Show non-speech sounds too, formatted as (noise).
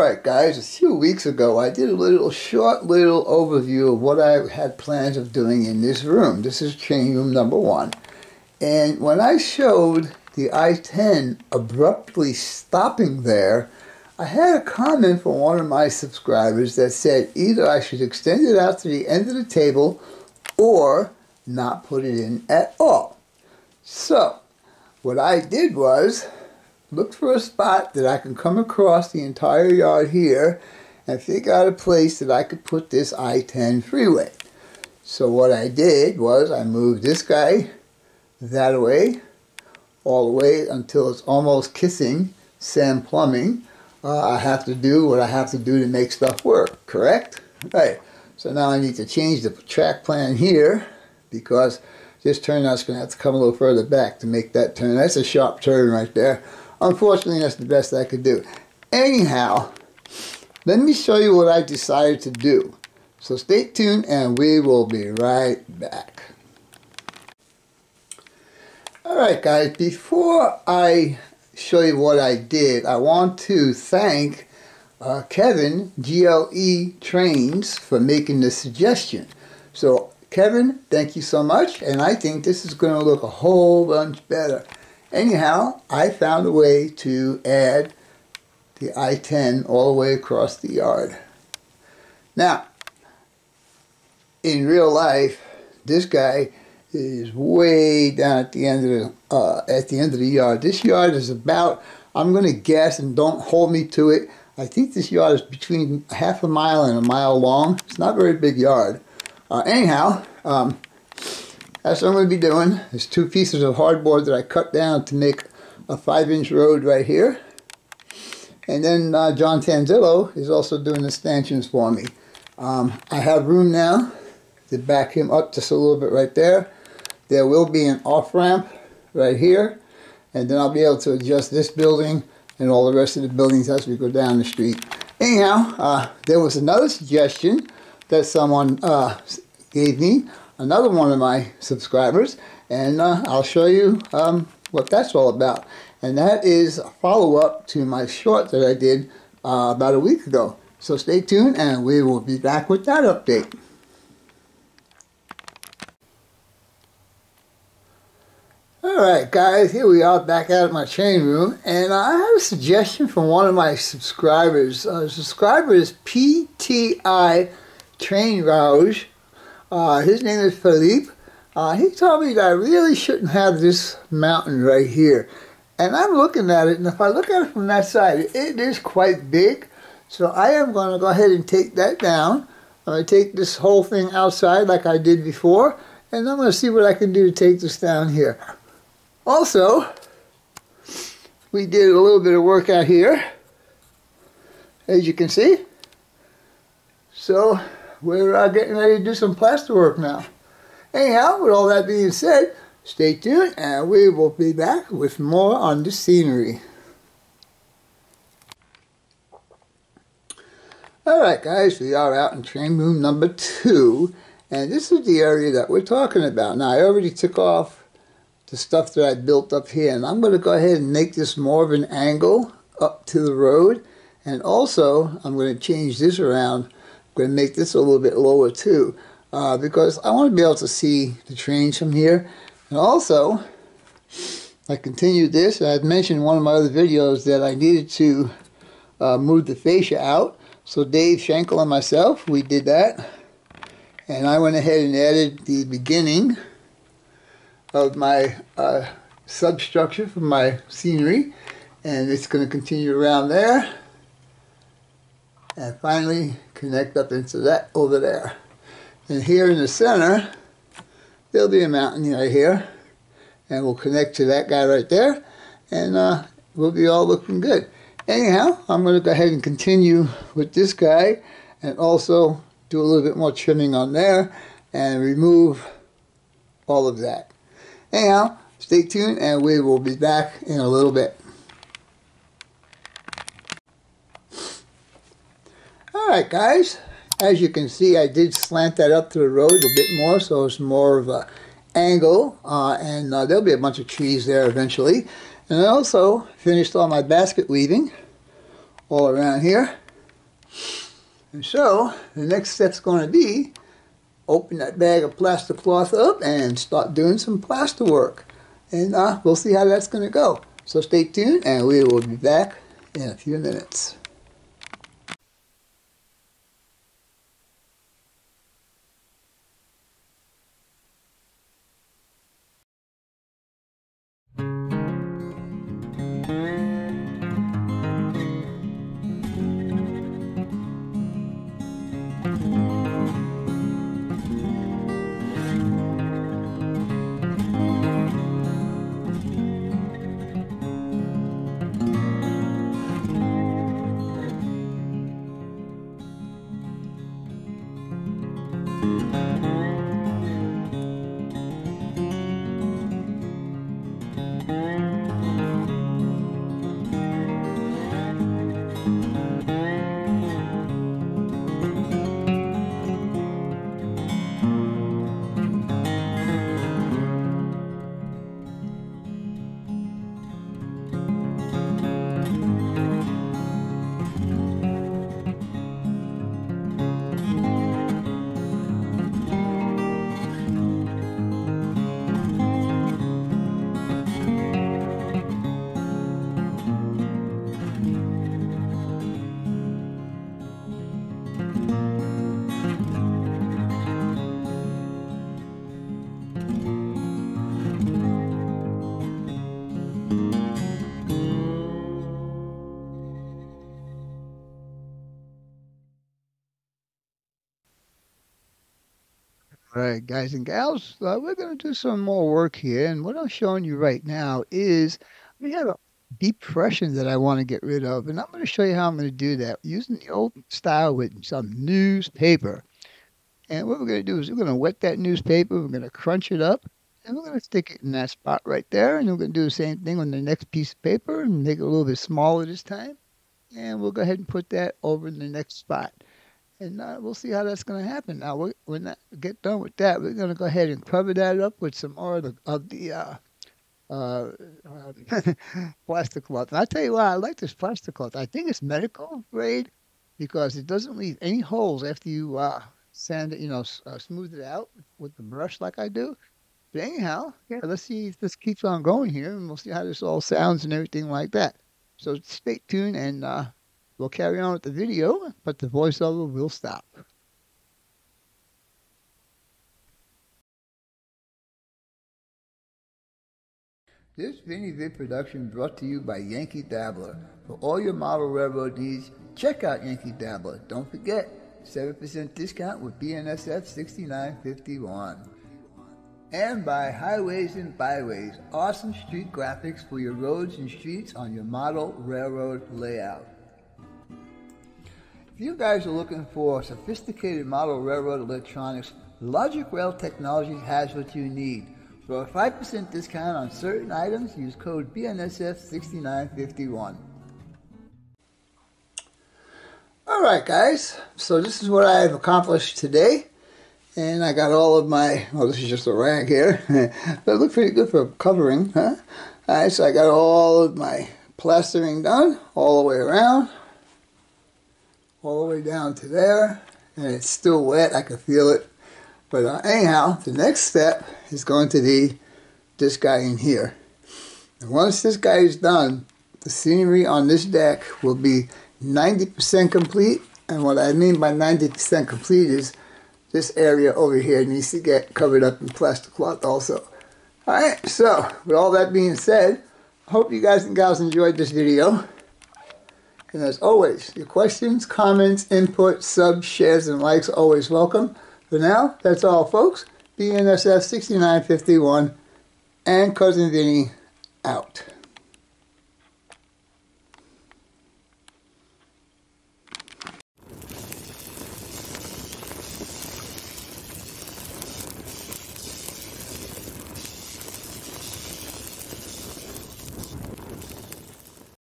Alright guys, a few weeks ago I did a little short little overview of what I had plans of doing in this room. This is chain room number one. And when I showed the I-10 abruptly stopping there, I had a comment from one of my subscribers that said either I should extend it out to the end of the table or not put it in at all. So, what I did was look for a spot that I can come across the entire yard here and figure out a place that I could put this I-10 freeway. So what I did was I moved this guy that way, all the way until it's almost kissing Sam Plumbing. Uh, I have to do what I have to do to make stuff work, correct? Right. So now I need to change the track plan here because this turnout's going to have to come a little further back to make that turn. That's a sharp turn right there. Unfortunately, that's the best I could do. Anyhow, let me show you what I decided to do. So stay tuned and we will be right back. Alright guys, before I show you what I did, I want to thank uh, Kevin, GLE Trains, for making this suggestion. So Kevin, thank you so much, and I think this is going to look a whole bunch better. Anyhow, I found a way to add the I-10 all the way across the yard. Now, in real life, this guy is way down at the end of the uh, at the end of the yard. This yard is about I'm going to guess and don't hold me to it. I think this yard is between half a mile and a mile long. It's not a very big yard. Uh, anyhow, um, that's what I'm going to be doing. There's two pieces of hardboard that I cut down to make a 5-inch road right here. And then uh, John Tanzillo is also doing the stanchions for me. Um, I have room now to back him up just a little bit right there. There will be an off-ramp right here. And then I'll be able to adjust this building and all the rest of the buildings as we go down the street. Anyhow, uh, there was another suggestion that someone uh, gave me another one of my subscribers, and uh, I'll show you um, what that's all about. And that is a follow-up to my short that I did uh, about a week ago. So stay tuned, and we will be back with that update. Alright guys, here we are back out of my chain room and I have a suggestion from one of my subscribers. Uh, subscriber is PTI Train Rouge uh, his name is Philippe. Uh, he told me that I really shouldn't have this mountain right here. And I'm looking at it, and if I look at it from that side, it is quite big. So I am going to go ahead and take that down. I'm going to take this whole thing outside like I did before, and I'm going to see what I can do to take this down here. Also, we did a little bit of work out here, as you can see. So we're uh, getting ready to do some plaster work now. Anyhow, with all that being said, stay tuned and we will be back with more on the scenery. Alright guys, we are out in train room number two and this is the area that we're talking about. Now I already took off the stuff that I built up here and I'm going to go ahead and make this more of an angle up to the road and also I'm going to change this around going to make this a little bit lower too uh, because I want to be able to see the trains from here. And also, I continued this. I had mentioned in one of my other videos that I needed to uh, move the fascia out. So Dave Schenkel and myself, we did that. And I went ahead and added the beginning of my uh, substructure for my scenery. And it's going to continue around there. And finally, connect up into that over there. And here in the center, there'll be a mountain right here. And we'll connect to that guy right there. And uh, we'll be all looking good. Anyhow, I'm going to go ahead and continue with this guy. And also do a little bit more trimming on there. And remove all of that. Anyhow, stay tuned and we will be back in a little bit. Alright guys, as you can see I did slant that up to the road a bit more so it's more of a angle uh, and uh, there'll be a bunch of trees there eventually. And I also finished all my basket weaving all around here. And so the next step's going to be open that bag of plaster cloth up and start doing some plaster work. And uh, we'll see how that's going to go. So stay tuned and we will be back in a few minutes. Mm-hmm. All right, guys and gals, uh, we're going to do some more work here. And what I'm showing you right now is we have a depression that I want to get rid of. And I'm going to show you how I'm going to do that using the old style with some newspaper. And what we're going to do is we're going to wet that newspaper, we're going to crunch it up, and we're going to stick it in that spot right there. And we're going to do the same thing on the next piece of paper and make it a little bit smaller this time. And we'll go ahead and put that over in the next spot and uh, we'll see how that's going to happen. Now, we, when that get done with that, we're going to go ahead and cover that up with some more of the, of the uh, uh, (laughs) plastic cloth. And I'll tell you why I like this plastic cloth. I think it's medical grade because it doesn't leave any holes after you uh, sand it, you know, uh, smooth it out with the brush like I do. But anyhow, yeah, let's see if this keeps on going here, and we'll see how this all sounds and everything like that. So stay tuned and uh, We'll carry on with the video, but the voiceover will stop. This Vinny Vid production brought to you by Yankee Dabbler. For all your model railroad needs, check out Yankee Dabbler. Don't forget, 7% discount with BNSF 6951. And by Highways and Byways, awesome street graphics for your roads and streets on your model railroad layout. If you guys are looking for sophisticated model railroad electronics, Logic Rail Technology has what you need. For a 5% discount on certain items, use code BNSF6951. Alright guys, so this is what I have accomplished today. And I got all of my, well this is just a rag here, (laughs) but it looked pretty good for covering, huh? Alright, so I got all of my plastering done, all the way around all the way down to there. And it's still wet. I can feel it. But uh, anyhow the next step is going to be this guy in here. And once this guy is done the scenery on this deck will be 90% complete and what I mean by 90% complete is this area over here needs to get covered up in plastic cloth also alright so with all that being said I hope you guys and gals enjoyed this video and as always, your questions, comments, input, subs, shares, and likes always welcome. For now, that's all, folks. BNSF 6951 and Cousin Vinny out.